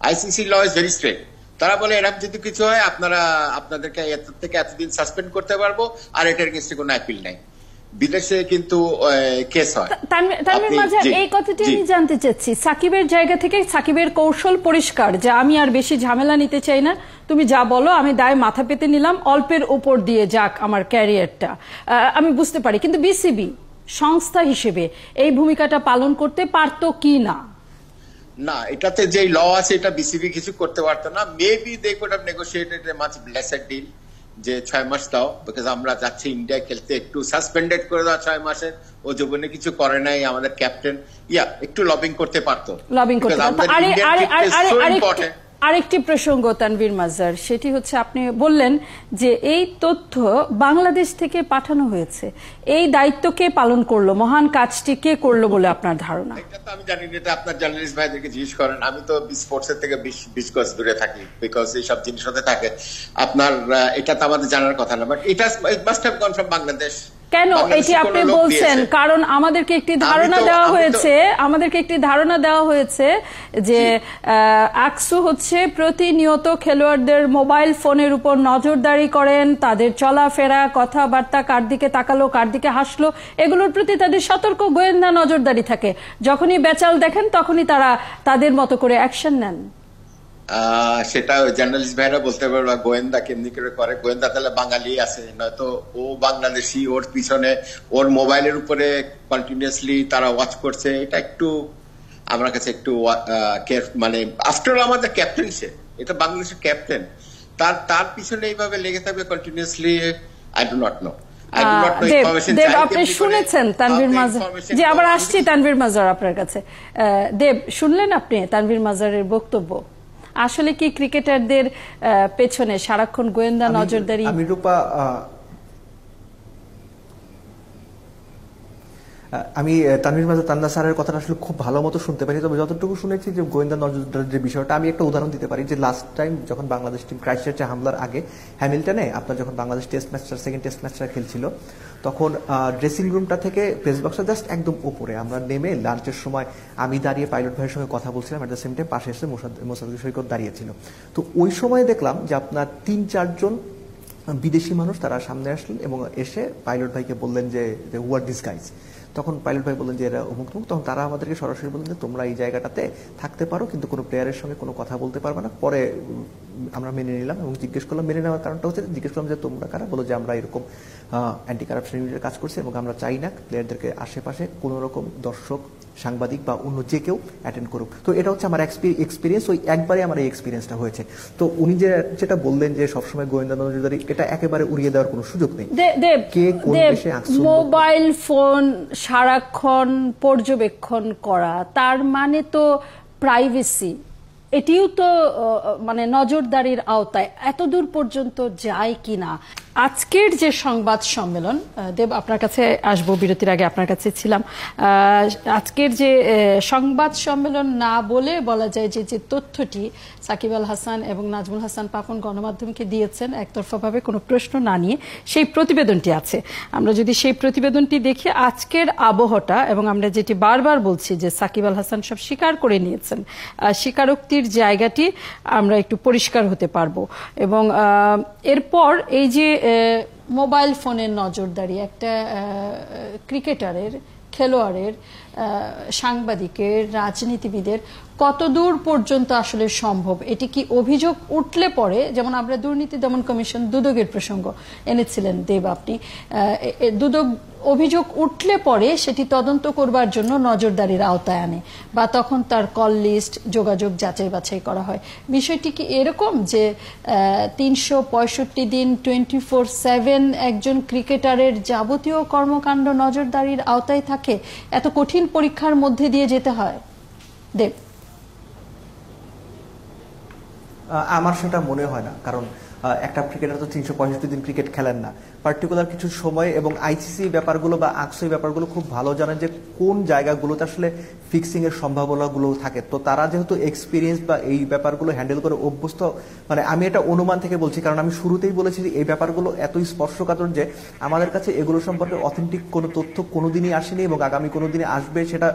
ICC law is very straight তারা বলে, এরকম যদি কিছু হয়, আপনারা, আপনাদেরকে এত থেকে এতদিন সাসপেন্ড করতে পারব, আর এটার এগেন্স্টে কোনো অ্যাপিল নাই। বিদেশে কিন্তু কেস হয়। তানভীর জি, এই কথাটি আমি জানতে চাচ্ছি। সাকিবের জায়গা থেকে সাকিবের কৌশল পরিষ্কার যে আমি আর বেশি ঝামেলা নিতে চাই না। তুমি যা বলো আমি দায় মাথা পেতে নিলাম অল্পের উপর দিয়ে যাক আমার ক্যারিয়ারটা। আমি বুঝতে পারি কিন্তু বিসিবি সংস্থা হিসেবে এই ভূমিকাটা পালন করতে পারতো কি না? না এটাতে যে ল আছে এটা বিসিবি কিছু করতে পারতো না। Maybe they could have negotiated a much blessed deal যে ছয় মাস দাও বিকজ আমরা যাচ্ছি ইন্ডিয়া খেলতে একটু সাসপেন্ডেড করে দাও ছয় মাসে ও জীবনে কিছু করে নাই আমাদের ক্যাপ্টেন ইয়া একটু লবিং করতে পারতো লবিং করতে পারতো। আরে আরে আরে আরে আরেকটি- প্রসঙ্গ, তানভীর মাজার। সেটি হচ্ছে, আপনি বললেন যে এই তথ্য বাংলাদেশ থেকে পাঠানো হয়েছে। এই দায়িত্ব কে পালন করল? মহান কাজটি কে করল বলে আপনার ধারণা? এটা তো আমি জানি এটা আপনার জার্নালিস্ট ভাইদেরকে জিজ্ঞেস করেন। আমি তো স্পোর্টস এর থেকে বিশ গজ দূরে থাকি বিকজ এইসব জিনিস হতে থাকে। আপনার এটা তো আমাদের জানার কথা না বাট এটা must have gone from Bangladesh কেন? এটি আপনি বলছেন কারণ আমাদেরকে একটি ধারণা দেওয়া হয়েছে আমাদেরকে একটি ধারণা দেওয়া হয়েছে যে আকসু হচ্ছে প্রতিনিয়ত খেলোয়াড়দের মোবাইল ফোনের উপর নজরদারি করেন তাদের চলাফেরা কথাবার্তা কার দিকে তাকালো কার দিকে হাসলো এগুলোর প্রতি তাদের সতর্ক গোয়েন্দা নজরদারি থাকে। যখনই বেচাল দেখেন তখনই তারা তাদের মতো করে অ্যাকশন নেন। সেটা জার্নালিস্ট ভাইরা বলতে পারবে বা গোয়েন্দা কেমনি করে করে। গোয়েন্দা তাহলে বাঙালি আছে নয়তো ও বাংলাদেশি ওর পিছনে ওর মোবাইলের উপরে কন্টিনিউয়াসলি তারা ওয়াচ করছে। এটা একটু আমার কাছে একটু মানে আফটার আমাদের ক্যাপ্টেন সে এটা বাংলাদেশের ক্যাপ্টেন তার তার পিছনে এইভাবে লেগে থাকবে continuously I do not know দেব আপনি শুনেছেন তানভীর মাজার? জি আবার আসছি তানভীর মাজার আপনার কাছে। দেব শুনলেন আপনি তানভীর মাজারের বক্তব্য? আসলে কি ক্রিকেটারদের পেছনে সারাক্ষণ গোয়েন্দা নজরদারি? আমি রূপা আমি তানভীর মাঝে তান্না স্যারের কথাটা আসলে খুব ভালো মতো শুনতে পারি। তবে যতটুকু শুনেছি যে গোয়েন্দা নজরদারির যে বিষয়টা, আমি একটা উদাহরণ দিতে পারি যে লাস্ট টাইম যখন বাংলাদেশ টিম ক্রাইস্টচার্চে হামলার আগে হ্যামিল্টনে আপনার যখন বাংলাদেশ টেস্ট ম্যাচটা সেকেন্ড টেস্ট ম্যাচটা খেলছিল, তখন ড্রেসিং রুমটা থেকে প্রেস বক্সটা জাস্ট একদম উপরে। আমরা নেমে লাঞ্চের সময় আমি দাঁড়িয়ে পাইলট ভাইয়ের সঙ্গে কথা বলছিলাম এট দ্য সেম টাইম পাশে এসে মোসাদ্দিক সৈকত দাঁড়িয়েছিল। তো ওই সময় দেখলাম যে আপনার তিন চারজন বিদেশি মানুষ তারা সামনে আসলেন এবং এসে পাইলট ভাইকে বললেন যে হোয়াট দিস গাইজ তখন পাইলট ভাই বললেন যে, এরা অমুক তমুক। তখন তারা আমাদেরকে সরাসরি বললেন যে, তোমরা এই জায়গাটাতে থাকতে পারো, কিন্তু কোনো প্লেয়ারের সঙ্গে কোনো কথা বলতে পারবে না। পরে আমরা মেনে নিলাম এবং জিজ্ঞেস করলাম, মেনে নেওয়ার কারণটা হচ্ছে, জিজ্ঞেস করলাম যে, তোমরা কারা? বলো যে, আমরা এরকম অ্যান্টি কারাপশন ইউনিটের কাজ করছে এবং আমরা চাই না প্লেয়ারদেরকে আশেপাশে কোনো রকম দর্শক সাংবাদিক বা অন্য যে কেউ অ্যাটেন্ড করুক। তো এটা হচ্ছে আমার এক্সপিরিয়েন্স ওই একবারে আমার এই এক্সপিরিয়েন্সটা হয়েছে। তো উনি যে যেটা বললেন যে সবসময় গোয়েন্দা নজরদারি এটা একেবারে উড়িয়ে দেওয়ার কোনো সুযোগ নেই। কে কোন দেশে মোবাইল ফোন সারাক্ষণ পর্যবেক্ষণ করা তার মানে তো প্রাইভেসি এটিও তো মানে নজরদারির আওতায়। এত দূর পর্যন্ত যায় কিনা? আজকের যে সংবাদ সম্মেলন দেব, আপনার কাছে আসব, বিরতির আগে আপনার কাছে ছিলাম। আজকের যে সংবাদ সম্মেলন না বলে বলা যায় যে যে তথ্যটি সাকিব আল হাসান এবং নাজমুল হাসান পাপন গণমাধ্যমকে দিয়েছেন, একতরফাভাবে কোনো প্রশ্ন না নিয়ে সেই প্রতিবেদনটি আছে। আমরা যদি সেই প্রতিবেদনটি দেখি, আজকের আবহটা এবং আমরা যেটি বারবার বলছি যে, সাকিব আল হাসান সব স্বীকার করে নিয়েছেন স্বীকারোক্তির জায়গাটি আমরা একটু পরিষ্কার হতে পারব। এবং এরপর এই যে মোবাইল ফোনের নজরদারি একটা ক্রিকেটারের খেলোয়াড়ের সাংবাদিকের রাজনীতিবিদের কতদূর পর্যন্ত আসলে সম্ভব? এটি কি অভিযোগ উঠলে পরে? যেমন আমরা দুর্নীতি দমন কমিশন দুদকের প্রসঙ্গ এনেছিলেন দেব আপনি। দুদক অভিযোগ উঠলে পরে সেটি তদন্ত করবার জন্য নজরদারির আওতায় আনে বা তখন তার কল লিস্ট, যোগাযোগ যাচাই বাছাই করা হয়। বিষয়টি কি এরকম যে তিনশো পঁয়ষট্টি দিন টোয়েন্টি ফোর সেভেন একজন ক্রিকেটারের যাবতীয় কর্মকাণ্ড নজরদারির আওতায় থাকে? এত কঠিন পরীক্ষার মধ্যে দিয়ে যেতে হয়? দেব। আমার সেটা মনে হয় না। কারণ একটা ক্রিকেটার তো তিনশো পঁয়ষট্টি দিন ক্রিকেট খেলেন না। পার্টিকুলার কিছু সময় এবং আইসিসি ব্যাপারগুলো বা আকসই ব্যাপারগুলো খুব ভালো জানেন যে কোন জায়গাগুলোতে আসলে ফিক্সিং এর সম্ভাবনাগুলো থাকে। তো তারা যেহেতু এক্সপিরিয়েন্স বা এই ব্যাপারগুলো হ্যান্ডেল করে অভ্যস্ত মানে আমি এটা অনুমান থেকে বলছি। কারণ আমি শুরুতেই বলেছি যে এই ব্যাপারগুলো এতই স্পর্শকাতর যে আমাদের কাছে এগুলো সম্পর্কে অথেন্টিক কোনো তথ্য কোনোদিনই আসেনি এবং আগামী কোনো দিনে আসবে সেটা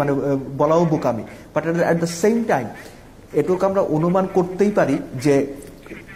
মানে বলাও বোকামি। But at the same time এটুকু আমরা অনুমান করতেই পারি যে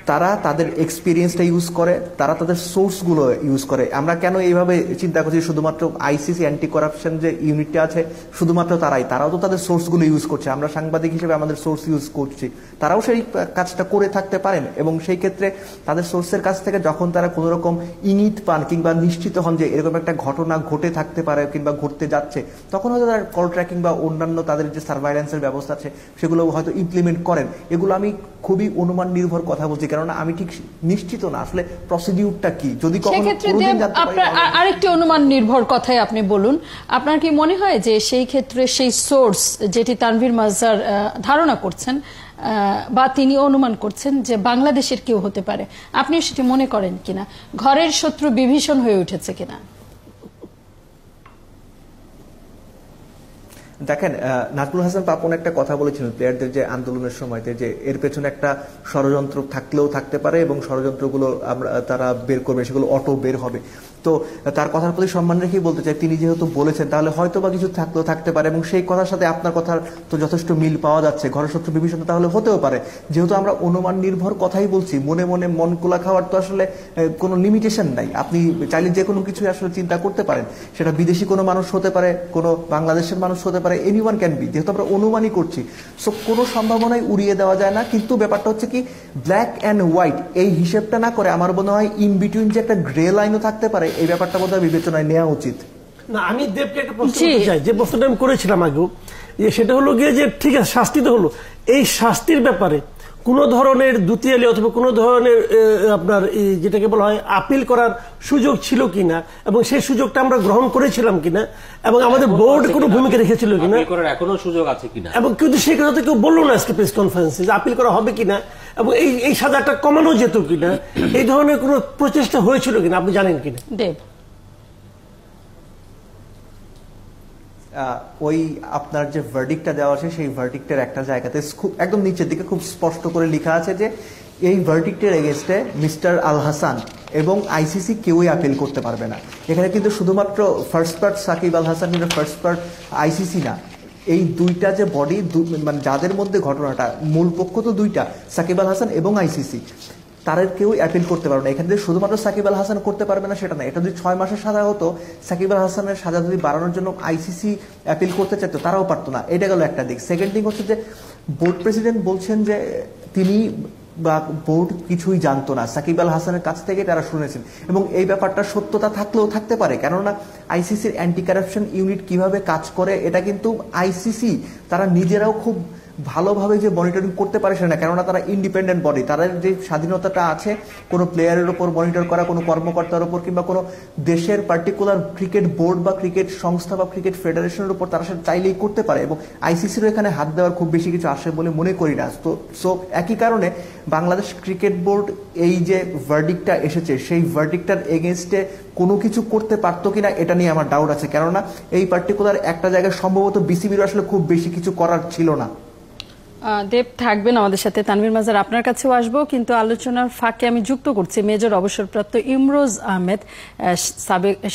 তারা তাদের এক্সপিরিয়েন্সটা ইউজ করে, তারা তাদের সোর্সগুলো ইউজ করে। আমরা কেন এইভাবে চিন্তা করছি? শুধুমাত্র আইসিসি অ্যান্টি করাপশন যে ইউনিটটা আছে, শুধুমাত্র তারাই। তারাও তো তাদের সোর্সগুলো ইউজ করছে। আমরা সাংবাদিক হিসেবে আমাদের সোর্স ইউজ করছি। তারাও সেই কাজটা করে থাকতে পারেন এবং সেই ক্ষেত্রে তাদের সোর্সের কাছ থেকে যখন তারা কোনো রকম ইঙ্গিত পান কিংবা নিশ্চিত হন যে এরকম একটা ঘটনা ঘটে থাকতে পারে কিংবা ঘটতে যাচ্ছে, তখন হয়তো তারা কল ট্র্যাকিং বা অন্যান্য তাদের যে সার্ভাইলেন্সের ব্যবস্থা আছে সেগুলো হয়তো ইমপ্লিমেন্ট করেন। এগুলো আমি খুবই অনুমান নির্ভর কথা বলছি। কেননা আমি ঠিক নিশ্চিত না। আসলে প্রসিডিউরটা কি? যদি আরেকটি অনুমান নির্ভর কথাই আপনি বলুন। আপনার কি মনে হয় যে সেই ক্ষেত্রে সেই সোর্স যেটি তানভীর মাজার ধারণা করছেন আহ, বা তিনি অনুমান করছেন যে বাংলাদেশের কেউ হতে পারে আপনিও সেটি মনে করেন কিনা? ঘরের শত্রু বিভীষণ হয়ে উঠেছে কিনা? দেখেন নাজমুল হাসান পাপন একটা কথা বলেছিলেন প্লেয়ারদের যে আন্দোলনের সময়তে যে এর পেছনে একটা ষড়যন্ত্র থাকলেও থাকতে পারে এবং ষড়যন্ত্রগুলো আমরা তারা বের করবে, সেগুলো অটো বের হবে। তো তার কথার প্রতি সম্মান রেখেই বলতে চাই, তিনি যেহেতু বলেছেন, তাহলে হয়তো বা কিছু থাকলেও থাকতে পারে এবং সেই কথার সাথে আপনার কথার তো যথেষ্ট মিল পাওয়া যাচ্ছে। ঘরের শত্রু বিভীষণ তাহলে হতেও পারে। যেহেতু আমরা অনুমান নির্ভর কথাই বলছি, মনে মনে মন কোলা খাওয়ার তো আসলে কোনো লিমিটেশন নাই। আপনি চাইলে যে কোনো কিছু আসলে চিন্তা করতে পারেন। সেটা বিদেশি কোনো মানুষ হতে পারে, কোনো বাংলাদেশের মানুষ হতে পারে এনি ওয়ান ক্যান বি যেহেতু আমরা অনুমানই করছি। সো কোনো সম্ভাবনাই উড়িয়ে দেওয়া যায় না। কিন্তু ব্যাপারটা হচ্ছে কি ব্ল্যাক অ্যান্ড হোয়াইট এই হিসেবটা না করে আমার মনে হয় ইন বিটুইন যে একটা গ্রে লাইনও থাকতে পারে এই ব্যাপারটা বোধহয় বিবেচনায় নেওয়া উচিত। না আমি দেবকে একটা প্রশ্ন করতে চাই। যে প্রশ্নটা আমি করেছিলাম আগেও যে সেটা হলো গিয়ে যে ঠিক আছে শাস্তি তো হলো। এই শাস্তির ব্যাপারে কোন ধরনের দুতিয়ালি অথবা কোন ধরনের আপনার যেটাকে বলা হয় আপিল করার সুযোগ ছিল কিনা এবং সেই সুযোগটা আমরা গ্রহণ করেছিলাম কিনা এবং আমাদের বোর্ড কোনো ভূমিকা রেখেছিল কিনা? করার এখনও সুযোগ আছে কিনা? এবং কিন্তু সেই কথা কেউ বলল না আজকে প্রেস কনফারেন্সে যে আপিল করা হবে কিনা এবং এই এই সাজাটা কমানো যেত কিনা এই ধরনের কোনো প্রচেষ্টা হয়েছিল কিনা আপনি জানেন কিনা? দেব। ওই আপনার যে ভার্ডিকটা দেওয়া আছে, সেই ভার্ডিক্টের একটা জায়গাতে খুব একদম নিচের দিকে খুব স্পষ্ট করে লেখা আছে যে এই ভার্ডিক্টের এগেনস্টে মিস্টার আল হাসান এবং আইসিসি কেউই আপিল করতে পারবে না। এখানে কিন্তু শুধুমাত্র ফার্স্ট পার্ট সাকিব আল হাসান, কিন্তু ফার্স্ট পার্ট আইসিসি না। এই দুইটা যে বডি মানে যাদের মধ্যে ঘটনাটা, মূল পক্ষ তো দুইটা, সাকিব আল হাসান এবং আইসিসি। তাদের কেউ অ্যাপিল করতে পারবে না। এখানে যে শুধুমাত্র সাকিব আল হাসান করতে পারবে না, সেটা না। এটা যদি ছয় মাসের সাজা হতো, সাকিব আল হাসানের সাজা যদি বাড়ানোর জন্য আইসিসি অ্যাপিল করতে চাইতো, তারাও পারতো না। এটা গেল একটা দিক। সেকেন্ড থিং হচ্ছে যে বোর্ড প্রেসিডেন্ট বলছেন যে, তিনি বা বোর্ড কিছুই জানতো না। সাকিব আল হাসানের কাছ থেকে তারা শুনেছেন। এবং এই ব্যাপারটা সত্যতা থাকলেও থাকতে পারে। কেননা আইসিসির অ্যান্টি কারাপশন ইউনিট কীভাবে কাজ করে, এটা কিন্তু আইসিসি তারা নিজেরাও খুব ভালোভাবে যে মনিটরিং করতে পারে সেটা না, কেননা তারা ইন্ডিপেন্ডেন্ট বডি তাদের যে স্বাধীনতাটা আছে, কোনো প্লেয়ারের ওপর মনিটর করা, কোনো কর্মকর্তার ওপর কিংবা কোনো দেশের পার্টিকুলার ক্রিকেট বোর্ড বা ক্রিকেট সংস্থা বা ক্রিকেট ফেডারেশনের উপর তারা সেটা চাইলেই করতে পারে এবং আইসিসিরও এখানে হাত দেওয়ার খুব বেশি কিছু আসে বলে মনে করি না। তো সো একই কারণে বাংলাদেশ ক্রিকেট বোর্ড এই যে ভার্ডিকটা এসেছে, সেই ভার্ডিকটার এগেনস্টে কোনো কিছু করতে পারতো কিনা, এটা নিয়ে আমার ডাউট আছে। কেননা এই পার্টিকুলার একটা জায়গায় সম্ভবত বিসিবির আসলে খুব বেশি কিছু করার ছিল না। দেব থাকবেন আমাদের সাথে। তানভীর মাজার আপনার কাছেও আসব, কিন্তু আলোচনার ফাঁকে আমি যুক্ত করছি মেজর অবসরপ্রাপ্ত ইমরোজ আহমেদ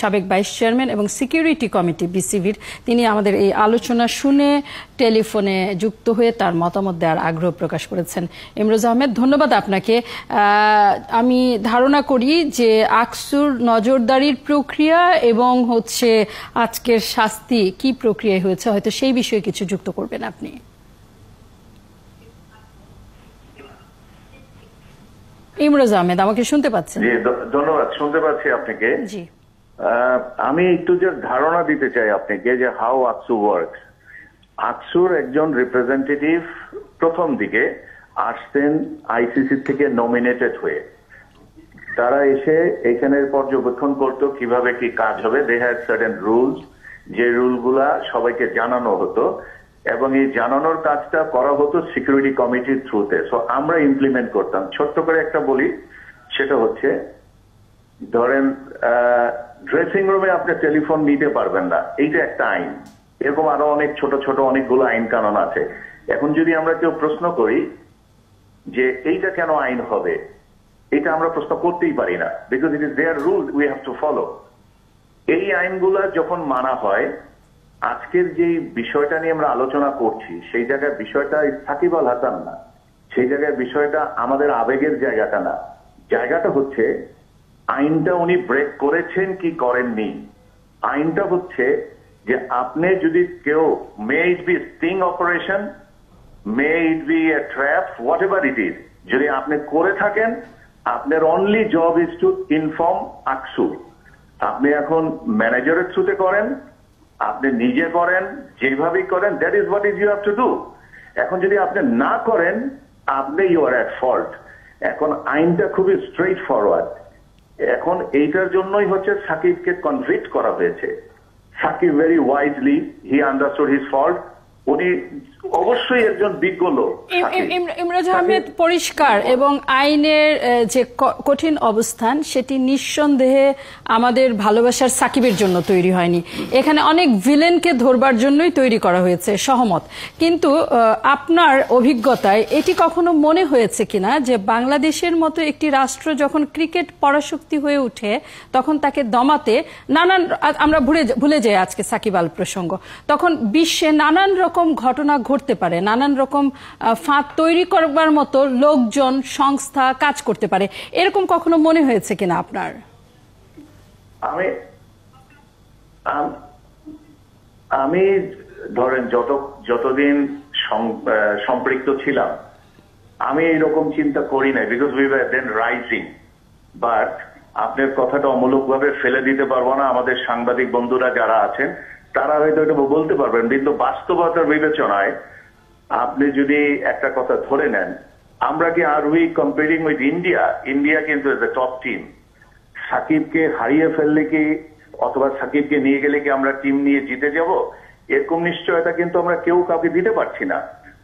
সাবেক ভাইস চেয়ারম্যান এবং সিকিউরিটি কমিটি বিসিবির। তিনি আমাদের এই আলোচনা শুনে টেলিফোনে যুক্ত হয়ে তার মতামত দেওয়ার আগ্রহ প্রকাশ করেছেন। ইমরোজ আহমেদ, ধন্যবাদ আপনাকে। আমি ধারণা করি যে আকসুর নজরদারির প্রক্রিয়া এবং হচ্ছে আজকের শাস্তি কি প্রক্রিয়ায় হয়েছে, হয়তো সেই বিষয়ে কিছু যুক্ত করবেন আপনি। ইমরোজ আহমেদ আমাকে শুনতে পাচ্ছেন? জি ধন্যবাদ শুনতে পাচ্ছি আপনাকে। জি। আমি একটু যে ধারণা দিতে চাই আপনাকে যে হাউ আকসু ওয়ার্ক আকসুর একজন রিপ্রেজেন্টেটিভ প্রথম দিকে আসতেন আইসিসি থেকে নমিনেটেড হয়ে। তারা এসে এখানের পর্যবেক্ষণ করতো কীভাবে কি কাজ হবে। দে হ্যাড সার্টেন রুলস যে রুলগুলা সবাইকে জানানো হতো এবং এই জানানোর কাজটা করা হতো সিকিউরিটি কমিটির থ্রুতে সো আমরা ইমপ্লিমেন্ট করতাম। ছোট্ট করে একটা বলি, সেটা হচ্ছে, ধরেন ড্রেসিং রুমে আপনি টেলিফোন নিতে পারবেন না। এইটা একটা আইন। এরকম আরও অনেক ছোট ছোট, অনেকগুলো আইন কানুন আছে। এখন যদি আমরা কেউ প্রশ্ন করি যে, এইটা কেন আইন হবে? এটা আমরা প্রশ্ন করতেই পারি না। Because it is their rule we have to follow এই আইনগুলা যখন মানা হয় আজকের যে বিষয়টা নিয়ে আমরা আলোচনা করছি, সেই জায়গায় বিষয়টা সাকিব আল হাসান না। সেই জায়গায় বিষয়টা আমাদের আবেগের জায়গাটা না। জায়গাটা হচ্ছে, আইনটা উনি ব্রেক করেছেন কি করেননি। আইনটা হচ্ছে যে আপনি যদি কেউ may it be sting operation may it be a trap whatever it is যদি আপনি করে থাকেন, আপনার only job is to inform ACSU আপনি এখন ম্যানেজারের থ্রুতে করেন আপনি নিজে করেন, যেভাবেই করেন that is what is you have to do এখন যদি আপনি না করেন, আপনি ইউ আর অ্যাট ফল্ট এখন আইনটা খুবই স্ট্রেট ফরওয়ার্ড এখন এইটার জন্যই হচ্ছে সাকিবকে কনভিক্ট করা হয়েছে। Shakib very wisely he understood his fault উনি অবশ্যই একজন বিজ্ঞ লোক ইমরাজ আহমেদ পরিষ্কার এবং আইনের যে কঠিন অবস্থান সেটি নিঃসন্দেহে আমাদের ভালোবাসার সাকিবের জন্য তৈরি হয়নি। এখানে অনেক ভিলেনকে ধরবার জন্যই তৈরি করা হয়েছে সহমত। কিন্তু আপনার অভিজ্ঞতায় এটি কখনো মনে হয়েছে কিনা যে বাংলাদেশের মতো একটি রাষ্ট্র যখন ক্রিকেট পরাশক্তি হয়ে ওঠে তখন তাকে দমাতে নানান আমরা ভুলে ভুলে যাই আজকে সাকিব আল প্রসঙ্গ। তখন বিশ্বে নানান রকম ঘটনা ঘটতে পারে। নানান রকম ফাঁদ তৈরি করবার মতো লোকজন, সংস্থা কাজ করতে পারে। এরকম কখনো মনে হয়েছে কিনা আপনার? আমি আমি ধরেন যত, যতদিন সম্পৃক্ত ছিলাম, আমি এরকম চিন্তা করি নাই because we were then rising but আপনার কথাটা অমূলকভাবে ফেলে দিতে পারব না। আমাদের সাংবাদিক বন্ধুরা যারা আছেন তারা হয়তো এটা বলতে পারবেন, কিন্তু বাস্তবতার বিবেচনায় আপনি যদি একটা কথা ধরে নেন, আমরা কি are we comparing with India India কিন্তু এজ এ টপ টিম সাকিবকে হারিয়ে ফেললে কি, অথবা সাকিবকে নিয়ে গেলে কি আমরা টিম নিয়ে জিতে যাব? এরকম নিশ্চয়তা কিন্তু আমরা কেউ কাউকে দিতে পারছি না।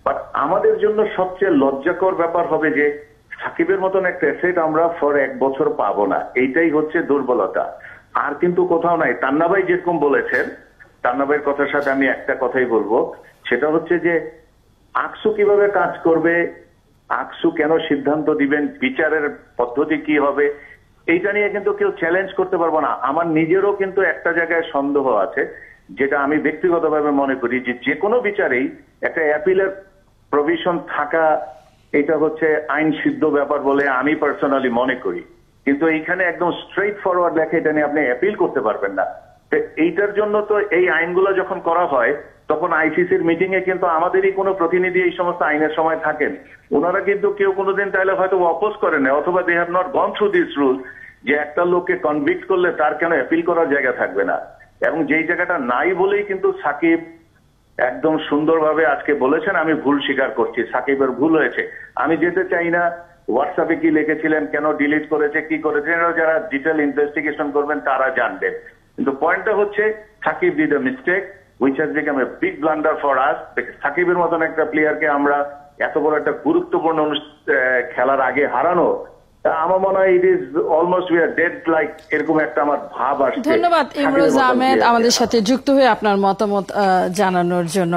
বাট আমাদের জন্য সবচেয়ে লজ্জাকর ব্যাপার হবে যে, সাকিবের মতন একটা অ্যাসেট আমরা ফর এক বছর পাবো না। এইটাই হচ্ছে দুর্বলতা। আর কিন্তু কোথাও নাই। তান্নাবাই যেরকম বলেছেন তান্নাবাইয়ের কথার সাথে আমি একটা কথাই বলব। সেটা হচ্ছে যে আকসু কীভাবে কাজ করবে, আকসু কেন সিদ্ধান্ত দিবেন, বিচারের পদ্ধতি কি হবে, এইটা নিয়ে কিন্তু কেউ চ্যালেঞ্জ করতে পারব না। আমার নিজেরও কিন্তু একটা জায়গায় সন্দেহ আছে, যেটা আমি ব্যক্তিগতভাবে মনে করি যে যে কোনো বিচারেই একটা অ্যাপিলের প্রভিশন থাকা, এটা হচ্ছে আইন সিদ্ধ ব্যাপার বলে আমি পার্সোনালি মনে করি। কিন্তু এইখানে একদম স্ট্রেট ফরওয়ার্ড লেখা এটা নিয়ে আপনি অ্যাপিল করতে পারবেন না। এইটার জন্য তো এই আইনগুলো যখন করা হয়, তখন আইসিসির মিটিং এ কিন্তু আমাদেরই কোনো প্রতিনিধি এই সমস্ত আইনের সময় থাকেন। ওনারা কিন্তু কেউ কোনোদিন তাহলে হয়তো অপোজ করেন না, অথবা they have not gone through this rule যে একটা লোককে কনভিক্ট করলে তার কেন অ্যাপিল করার জায়গা থাকবে না। এবং যেই জায়গাটা নাই বলেই কিন্তু সাকিব একদম সুন্দরভাবে আজকে বলেছেন, আমি ভুল স্বীকার করছি, সাকিবের ভুল হয়েছে। আমি যেতে চাই না, হোয়াটসঅ্যাপে কি লিখেছিলেন, কেন ডিলিট করেছে, কি করেছে, এরা যারা ডিটেল ইনভেস্টিগেশন করবেন, তারা জানবেন। কিন্তু পয়েন্টটা হচ্ছে Shakib did a mistake which has become a big blunder for us সাকিবের মতন একটা প্লেয়ারকে আমরা এত বড় একটা গুরুত্বপূর্ণ খেলার আগে হারানো আমার মনে হয় it is almost we are dead like এরকম একটা আমার ভাব আসছে ধন্যবাদ ইমরোজ আহমেদ আমাদের সাথে যুক্ত হয়ে আপনার মতামত জানানোর জন্য।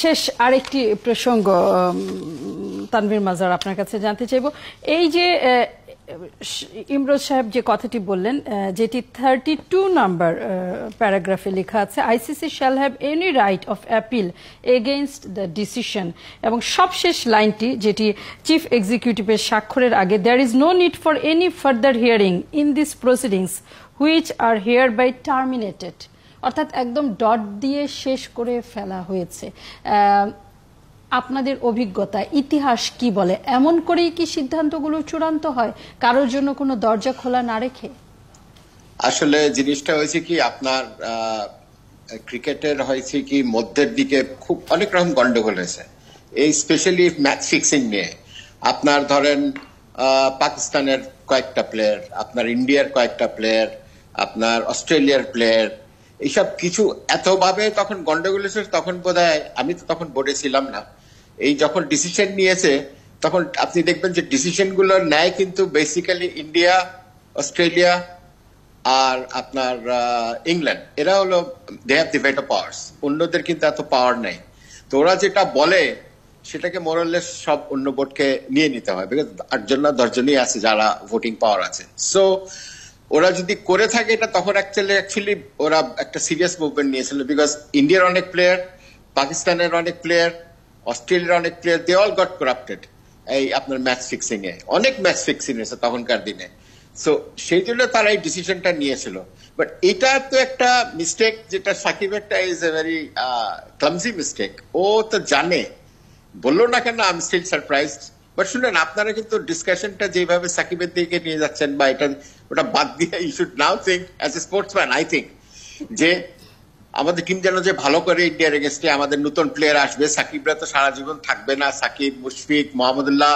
শেষ আরেকটি প্রসঙ্গ তানভীর মাজার আপনার কাছে জানতে চাইব। এই যে ইমরোজ সাহেব যে কথাটি বললেন যেটি থার্টি টু নাম্বার প্যারাগ্রাফে লেখা আছে ICC shall have any right of appeal against the decision এবং সবশেষ লাইনটি, যেটি চিফ এক্সিকিউটিভের স্বাক্ষরের আগে there is no need for any further hearing in this proceedings which are hereby terminated অর্থাৎ একদম ডট দিয়ে শেষ করে ফেলা হয়েছে। আপনাদের অভিজ্ঞতা, ইতিহাস কি বলে? এমন করেই কি সিদ্ধান্তগুলো চূড়ান্ত হয়? কারোর জন্য কোনো দরজা খোলা না রেখে? আসলে জিনিসটা হয়েছে কি, আপনার ক্রিকেটের হয়েছে কি, মধ্যের দিকে খুব অনেক রকম গন্ডগোল হয়েছে। এই স্পেশালি ম্যাচ ফিক্সিং নিয়ে। আপনার ধরেন পাকিস্তানের কয়েকটা প্লেয়ার আপনার ইন্ডিয়ার কয়েকটা প্লেয়ার আপনার অস্ট্রেলিয়ার প্লেয়ার এইসব কিছু এতভাবে তখন গন্ডগোল হয়েছে, তখন বোধ আমি তো তখন বোর্ডে ছিলাম না। এই যখন ডিসিশন নিয়েছে, তখন আপনি দেখবেন যে ডিসিশনগুলো নেয় কিন্তু বেসিক্যালি ইন্ডিয়া অস্ট্রেলিয়া আর আপনার ইংল্যান্ড এরা হলো they have the better powers অন্যদের কিন্তু এত পাওয়ার নেই। তো ওরা যেটা বলে, সেটাকে মোরালেস সব অন্য বোর্ডকে নিয়ে নিতে হয় বিকজ আটজন না দশজনই আছে যারা ভোটিং পাওয়ার আছে। সো ওরা যদি করে থাকে এটা, তখন অ্যাকচুয়ালি অ্যাকচুয়ালি ওরা একটা সিরিয়াস মুভমেন্ট নিয়েছিল বিকজ ইন্ডিয়ার অনেক প্লেয়ার পাকিস্তানের অনেক প্লেয়ার অস্ট্রেলিয়ার অনেক player they all got corrupted এই আপনার ম্যাচ ফিক্সিং এ। অনেক ম্যাচ ফিক্সিং এসে তখনকার দিনে। সো সেই জন্য তারা এই ডিসিশনটা নিয়েছিল। বাট এটা তো একটা মিস্টেক যেটা সাকিব একটা is a very clumsy mistake ও তো জানে। বলল না কেন I am still surprised but শুনেন, আপনারা কিন্তু ডিসকাশনটা যেভাবে সাকিবের দিকে নিয়ে যাচ্ছেন বা এটা, ওটা বাদ দিয়ে you should now think as a sportsman I think যে আমাদের টিম যেন যে ভালো করে ইন্ডিয়ার এগেস্টে আমাদের নতুন প্লেয়ার আসবে সাকিবরা তো সারা জীবন থাকবে না সাকিব মুশফিক মোহাম্মদুল্লাহ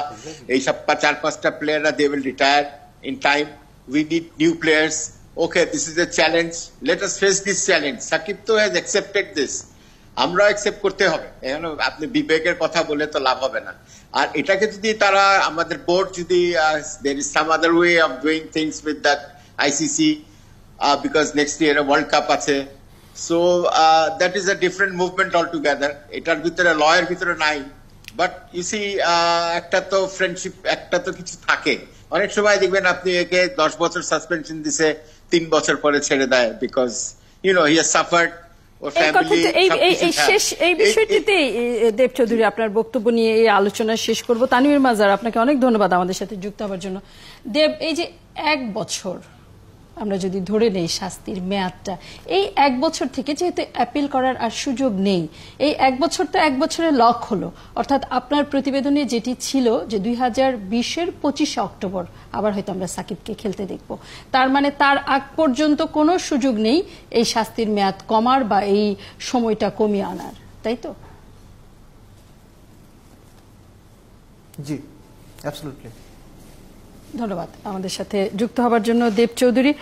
এইসব চার পাঁচটা প্লেয়াররা they will retire in time we need new players okay this is a challenge let us face this challenge Shakib তো হ্যাজ অ্যাকসেপ্টেড দিস আমরা অ্যাকসেপ্ট করতে হবে। এখানে আপনি বিবেকের কথা বলে তো লাভ হবে না। আর এটাকে যদি তারা আমাদের বোর্ড যদি there is some other way of doing things with that ICC because next year world cup আছে। So that is a different movement altogether এটার ভিতরে লয়ের ভিতরে নাই। বাট ইউ সি একটা তো ফ্রেন্ডশিপ একটা তো কিছু থাকে। অনেক সময় দেখবেন আপনি একে দশ বছর সাসপেনশন দিছে তিন বছর পরে ছেড়ে দেয় because you know he suffered এই বিষয়টিতে দেব চৌধুরী আপনার বক্তব্য নিয়ে এই আলোচনা শেষ করব। তানভীর মাজার আপনাকে অনেক ধন্যবাদ আমাদের সাথে যুক্ত হওয়ার জন্য। দেব এই যে এক বছর আমরা যদি ধরে নেই শাস্তির মেয়াদটা, এই এক বছর থেকে যেহেতু অ্যাপিল করার আর সুযোগ নেই, এই এক বছর তো এক বছরের লক হলো। অর্থাৎ আপনার প্রতিবেদনে যেটি ছিল যে দুই হাজার বিশের পঁচিশে অক্টোবর, আবার হয়তো আমরা সাকিবকে খেলতে দেখব। তার মানে তার আগ পর্যন্ত কোনো সুযোগ নেই এই শাস্তির মেয়াদ কমার বা এই সময়টা কমিয়ে আনার, তাই তো? জি অ্যাবসলুটলি ধন্যবাদ। আমাদের সাথে যুক্ত হবার জন্য দেব চৌধুরী।